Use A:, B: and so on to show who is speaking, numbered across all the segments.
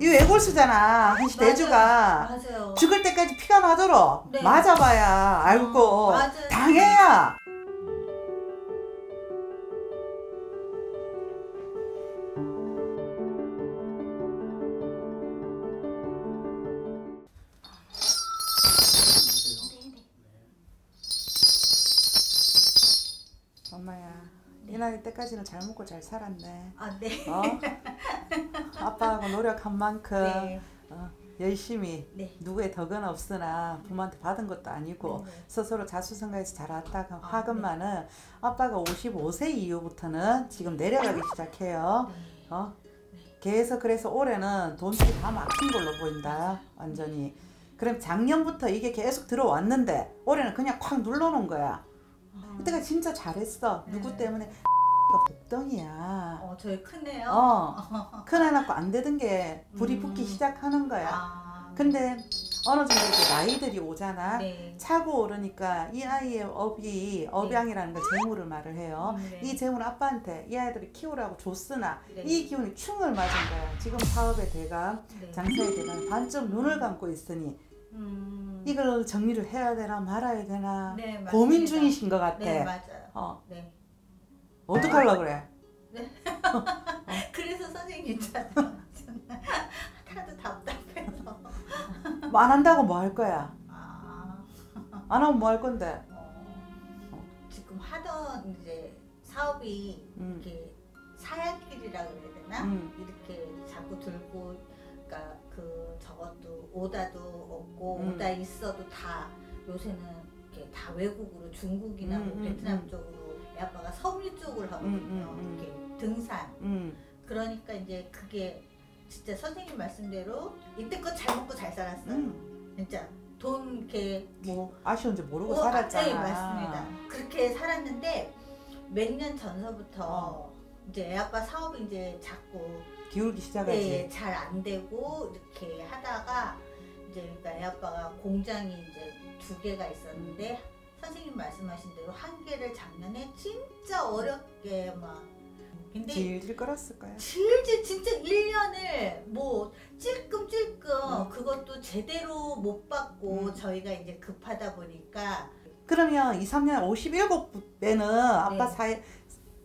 A: 이 외골수잖아 한시
B: 맞아요.
A: 대주가
B: 맞아요.
A: 죽을 때까지 피가 나도록
B: 네.
A: 맞아봐야 알고
B: 어, 맞아요.
A: 당해야 이 나이 때까지는 잘 먹고 잘 살았네
B: 아 네.
A: 어? 아빠하고 노력한 만큼
B: 네.
A: 어, 열심히
B: 네.
A: 누구의 덕은 없으나 부모한테 받은 것도 아니고
B: 네, 네.
A: 스스로 자수성가해서 자랐다가
B: 아,
A: 하건만은 아빠가 55세 이후부터는 지금 내려가기 시작해요.
B: 네.
A: 어? 계속 그래서 올해는 돈줄이 다 막힌 걸로 보인다. 완전히. 그럼 작년부터 이게 계속 들어왔는데 올해는 그냥 콱 눌러놓은 거야. 그때가 진짜 잘했어. 누구
B: 네.
A: 때문에 가 복덩이야.
B: 어 저희 크네요.
A: 어. 큰애 낳고 안 되던 게 불이
B: 음.
A: 붙기 시작하는 거야.
B: 아.
A: 근데 어느 정도 이제 나이들이 오잖아.
B: 네.
A: 차고 오르니까 이 아이의 업이 업양이라는 걸 재물을 말을 해요.
B: 음, 네.
A: 이 재물 아빠한테 이 아이들이 키우라고 줬으나
B: 네.
A: 이 기운이 충을 맞은 거야. 지금 사업의 대감,
B: 네.
A: 장사의 대감 반쯤 눈을 감고 있으니
B: 음.
A: 이걸 정리를 해야 되나 말아야 되나
B: 네.
A: 고민 중이신 것 같아.
B: 네 맞아요.
A: 어,
B: 네.
A: 어떡하려 그래?
B: 그래서 선생님 있잖아요. 하도 답답해서.
A: 뭐 안 한다고 뭐 할 거야?
B: 아.
A: 안 하면 뭐 할 건데?
B: 어, 지금 하던 이제 사업이
A: 음.
B: 이렇게 사약길이라 그래야 되나?
A: 음.
B: 이렇게 자꾸 들고 그러니까 그 저것도 오다도 없고
A: 음.
B: 오다 있어도 다 요새는 이렇게 다 외국으로 중국이나
A: 음,
B: 뭐
A: 음,
B: 베트남
A: 음.
B: 쪽으로 애 아빠가 섬유 쪽을 하거든요.
A: 음, 음.
B: 이렇게 등산.
A: 음,
B: 그러니까 이제 그게 진짜 선생님 말씀대로 이때껏 잘 먹고 잘 살았어요.
A: 음.
B: 진짜 돈 이렇게
A: 뭐 아쉬운지 모르고
B: 어,
A: 살았잖아.
B: 네, 맞습니다. 그렇게 살았는데 몇 년 전서부터
A: 어.
B: 이제 애 아빠 사업이 이제 자꾸
A: 기울기 시작하지.
B: 네, 잘 안 되고 이렇게 하다가 이제 그러니까 애 아빠가 공장이 이제 두 개가 있었는데 선생님 말씀하신 대로 한 개를 작년에 진짜 어렵게 막 근데
A: 질질 끌었을 거야.
B: 질질 진짜 1년을 뭐 찔끔찔끔
A: 음.
B: 그것도 제대로 못 받고
A: 음.
B: 저희가 이제 급하다 보니까
A: 그러면 2, 3년 57배는 아빠
B: 네.
A: 사이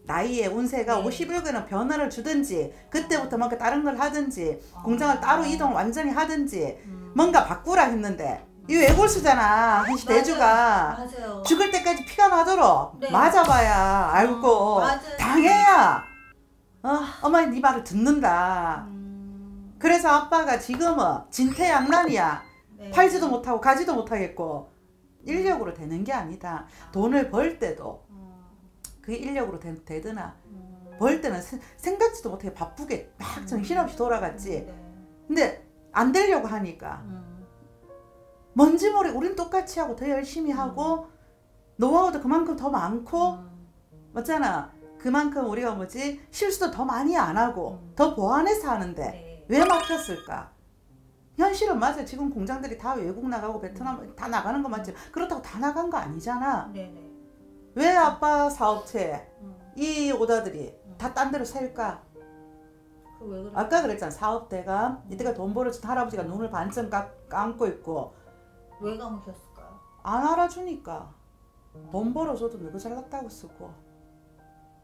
A: 나이의 운세가
B: 네.
A: 57배는 변화를 주든지 그때부터 뭔가 다른 걸 하든지
B: 아.
A: 공장을 따로 이동을 완전히 하든지
B: 음.
A: 뭔가 바꾸라 했는데 이 외골수잖아 한시
B: 맞아요.
A: 대주가
B: 맞아요.
A: 죽을 때까지 피가 나도록
B: 네.
A: 맞아봐야 알고
B: 어.
A: 당해야 어 엄마 네 말을 듣는다
B: 음,
A: 그래서 아빠가 지금은 진퇴양난이야
B: 네.
A: 팔지도 못하고 가지도 못하겠고 인력으로 되는 게 아니다 돈을 벌 때도
B: 음,
A: 그게 인력으로 되, 되드나
B: 음.
A: 벌 때는 세- 생각지도 못하게 바쁘게 막 정신없이 돌아갔지
B: 네.
A: 근데 안 되려고 하니까
B: 음,
A: 뭔지 모르게 우린 똑같이 하고 더 열심히 하고 노하우도 그만큼 더 많고
B: 음,
A: 맞잖아. 그만큼 우리가 뭐지? 실수도 더 많이 안 하고
B: 음.
A: 더 보완해서 하는데
B: 네.
A: 왜 막혔을까? 현실은 맞아. 지금 공장들이 다 외국 나가고 베트남 다 나가는 거 맞지? 그렇다고 다 나간 거 아니잖아.
B: 네네.
A: 왜 아빠 사업체
B: 음,
A: 이 오다들이 다 딴 데로 셀까? 아까 그랬잖아. 사업대가 이때가 돈 벌어준 할아버지가 눈을 반쯤 까, 감고 있고
B: 왜 감으셨을까요?
A: 안 알아주니까 돈 벌어줘도 누구 잘났다고 쓰고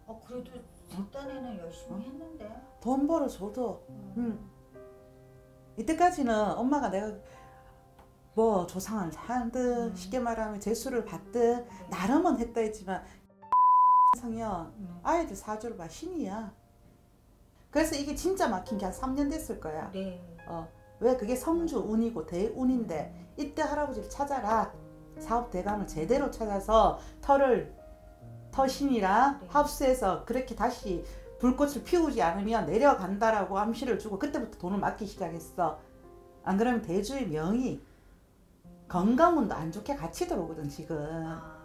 B: 어 그래도 작년에는 열심히 했는데.
A: 돈 벌어줘도
B: 음.
A: 음. 이때까지는 엄마가 내가 뭐 조상을 하든
B: 음.
A: 쉽게 말하면 재수를 받든
B: 네.
A: 나름은 했다 했지만 성현
B: 음.
A: 아이들 사주를 봐 신이야 그래서 이게 진짜 막힌 게 한 3년 됐을 거야
B: 네.
A: 어, 왜 그게 성주 운이고 대운인데 이때 할아버지를 찾아라 사업 대감을 제대로 찾아서 터를 터신이랑
B: 네.
A: 합수해서 그렇게 다시 불꽃을 피우지 않으면 내려간다라고 암시를 주고 그때부터 돈을 맡기 시작했어. 안 그러면 대주의 명이 건강운도 안 좋게 같이 들어오거든 지금.
B: 아,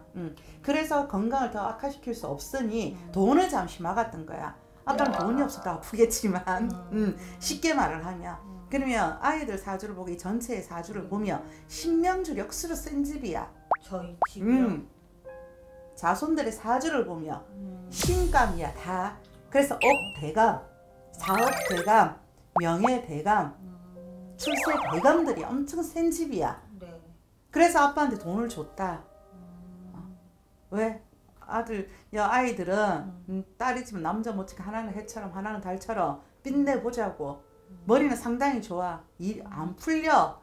A: 그래서 건강을 더 악화시킬 수 없으니
B: 음.
A: 돈을 잠시 막았던 거야. 아까는
B: 네.
A: 돈이 없어도 아프겠지만
B: 음.
A: 음, 쉽게 말을 하면
B: 음.
A: 그러면 아이들 사주를 보고 이 전체의 사주를 보면 신명줄 억수로 센 집이야.
B: 저희 집이요.
A: 음. 자손들의 사주를 보면
B: 음.
A: 신감이야 다. 그래서 업 대감, 사업 대감, 명예 대감,
B: 음.
A: 출세 대감들이 엄청 센 집이야.
B: 네.
A: 그래서 아빠한테 돈을 줬다.
B: 음.
A: 왜? 아들, 야 아이들은 음, 딸이지만 남자 못지게 하나는 해처럼 하나는 달처럼 빛내 보자고. 머리는 상당히 좋아. 일 안 풀려.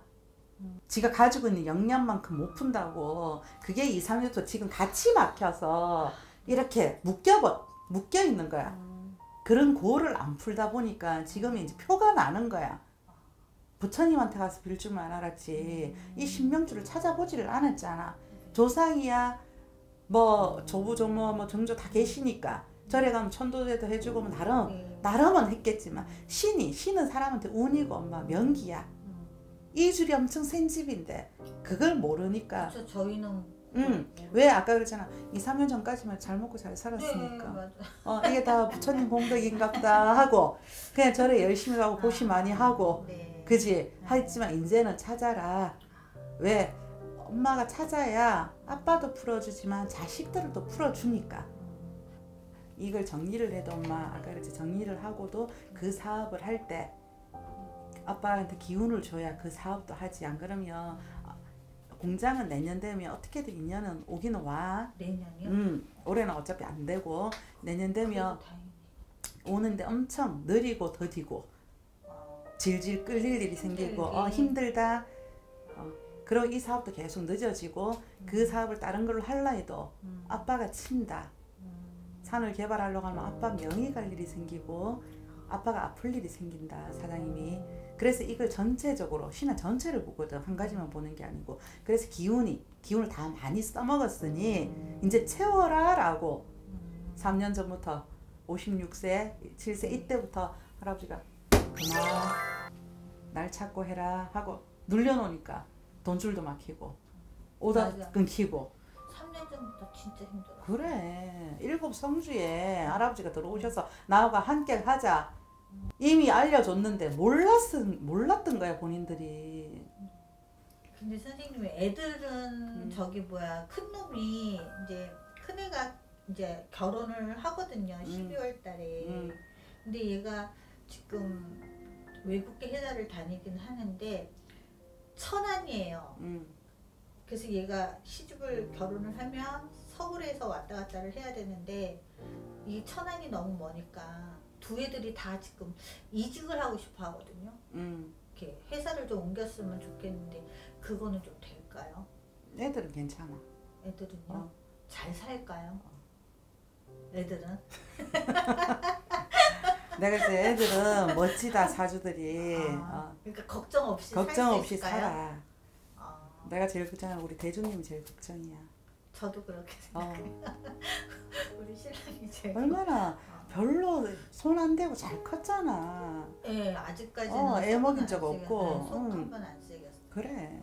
A: 지가 가지고 있는 역량만큼 못 푼다고. 그게 2, 3년도 지금 같이 막혀서 이렇게 묶여 묶여 있는 거야.
B: 음.
A: 그런 고를 안 풀다 보니까 지금 이제 표가 나는 거야. 부처님한테 가서 빌 줄만 알았지. 이 신명주를 찾아보지를 않았잖아. 조상이야, 뭐 조부 조모, 뭐 정조 다 계시니까 절에 가면 천도제도 해주고 뭐 나름
B: 네.
A: 나름은 했겠지만 신이 신은 사람한테 운이고 엄마 명기야.
B: 음.
A: 이 줄이 엄청 센 집인데 그걸 모르니까.
B: 그쵸, 저희는
A: 음, 왜 아까 그랬잖아. 2, 3년 전까지만 잘 먹고 잘
B: 네,
A: 살았으니까.
B: 맞아.
A: 어, 이게 다 부처님 공덕인가 보다 하고 그냥 절에 열심히 가고 고시 많이 하고
B: 네.
A: 그지 하지만 이제는 찾아라 왜 엄마가 찾아야 아빠도 풀어주지만 자식들도 풀어주니까 이걸 정리를 해도 엄마 아까 그랬지 정리를 하고도 그 사업을 할 때 아빠한테 기운을 줘야 그 사업도 하지 안 그러면 아, 공장은 내년 되면 어떻게든 인연은 오기는 와
B: 내년이요?
A: 음, 올해는 어차피 안 되고 내년 되면. 오는데 엄청 느리고 더디고
B: 어,
A: 질질 끌릴 일이 생기고. 어, 힘들다. 어, 그리고 이 사업도 계속 늦어지고 그 사업을 다른 걸로 할라 해도
B: 음.
A: 아빠가 친다.
B: 음.
A: 산을 개발하려고 하면 아빠 명의 갈 일이 생기고 아빠가 아플 일이 생긴다 사장님이 그래서 이걸 전체적으로 신화 전체를 보거든 한 가지만 보는 게 아니고 그래서 기운이 기운을 다 많이 써먹었으니 이제 채워라 라고
B: 음.
A: 3년 전부터 56세, 7세 이때부터 할아버지가 그만 날 찾고 해라 하고 눌려놓으니까 돈줄도 막히고 오다
B: 맞아.
A: 끊기고
B: 3년 전부터 진짜 힘들어.
A: 그래 일곱 성주에 할아버지가 들어오셔서 나와 함께 하자 이미 알려줬는데 몰랐은 몰랐던 거야 본인들이
B: 근데 선생님 애들은
A: 음.
B: 저기 뭐야 큰 놈이 이제 큰 애가 이제 결혼을 하거든요. 12월 달에.
A: 음,
B: 근데 얘가 지금 외국계 회사를 다니긴 하는데 천안이에요.
A: 음,
B: 그래서 얘가 시집을 결혼을 하면 서울에서 왔다 갔다를 해야 되는데 이 천안이 너무 머니까 두 애들이 다 지금 이직을 하고 싶어 하거든요.
A: 음.
B: 이렇게 회사를 좀 옮겼으면 좋겠는데 그거는 좀 될까요?
A: 애들은 괜찮아
B: 애들은요?
A: 어.
B: 잘 살까요? 애들은?
A: 내가 이제 애들은 멋지다 사주들이
B: 아,
A: 어,
B: 그러니까 걱정 없이
A: 걱정 없이? 살아
B: 아,
A: 내가 제일 걱정하는 우리 대주님이 제일 걱정이야.
B: 저도 그렇게
A: 어,
B: 생각해요. 우리 신랑이 제일
A: 얼마나
B: 어.
A: 별로 손 안 대고 잘 컸잖아.
B: 예, 아직까지는
A: 어, 애 먹인 적 없고,
B: 쓰겠- 네, 속
A: 응.
B: 한번 안 쓰겠어.
A: 그래.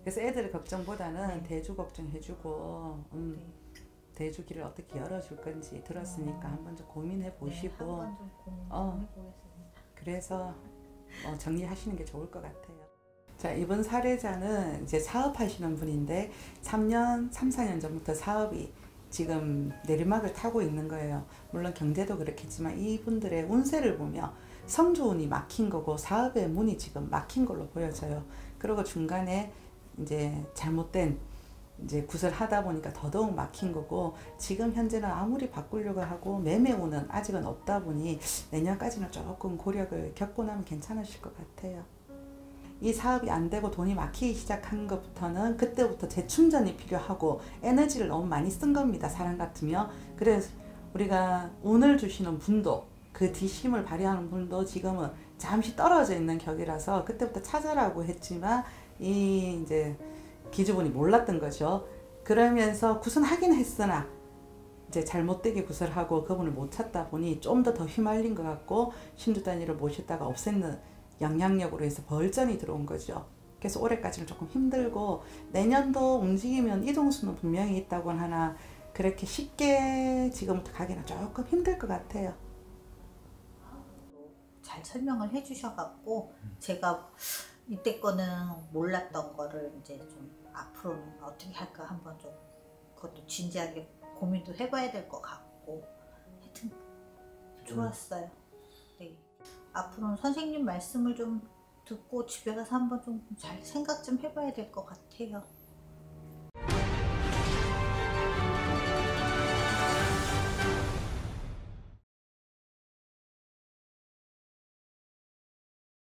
A: 그래서 애들 걱정보다는
B: 네.
A: 대주 걱정해주고, 음,
B: 네.
A: 대주 길을 어떻게 열어줄 건지 들었으니까
B: 어.
A: 한번 좀 고민해 보시고,
B: 네, 한번 좀 고민
A: 어.
B: 좀 해보겠습니다.
A: 그래서 어, 정리하시는 게 좋을 것 같아요. 자, 이번 사례자는 이제 사업하시는 분인데 3년, 3, 4년 전부터 사업이 지금 내리막을 타고 있는 거예요. 물론 경제도 그렇겠지만 이분들의 운세를 보면 성조운이 막힌 거고 사업의 문이 지금 막힌 걸로 보여져요. 그리고 중간에 이제 잘못된 이제 굿을 하다 보니까 더더욱 막힌 거고 지금 현재는 아무리 바꾸려고 하고 매매운은 아직은 없다 보니 내년까지는 조금 고력을 겪고 나면 괜찮으실 것 같아요. 이 사업이 안 되고 돈이 막히기 시작한 것부터는 그때부터 재충전이 필요하고 에너지를 너무 많이 쓴 겁니다. 사람 같으면. 그래서 우리가 운을 주시는 분도 그 뒷심을 발휘하는 분도 지금은 잠시 떨어져 있는 격이라서 그때부터 찾아라고 했지만 이 이제 기주분이 몰랐던 거죠. 그러면서 굿은 하긴 했으나 이제 잘못되게 구설하고 그분을 못 찾다 보니 좀 더더 휘말린 것 같고 신주 단위를 모셨다가 없앴는 영향력으로 해서 벌전이 들어온 거죠. 그래서 올해까지는 조금 힘들고 내년도 움직이면 이동수는 분명히 있다고 하나 그렇게 쉽게 지금부터 가기는 조금 힘들 것 같아요.
B: 잘 설명을 해주셔갖고 제가 이때 거는 몰랐던 거를 이제 좀 앞으로는 어떻게 할까 한번 좀 그것도 진지하게 고민도 해봐야 될 것 같고 하여튼 좋았어요. 네. 앞으로는 선생님 말씀을 좀 듣고 집에 가서 한번 좀 잘 생각 좀 해봐야 될 것 같아요.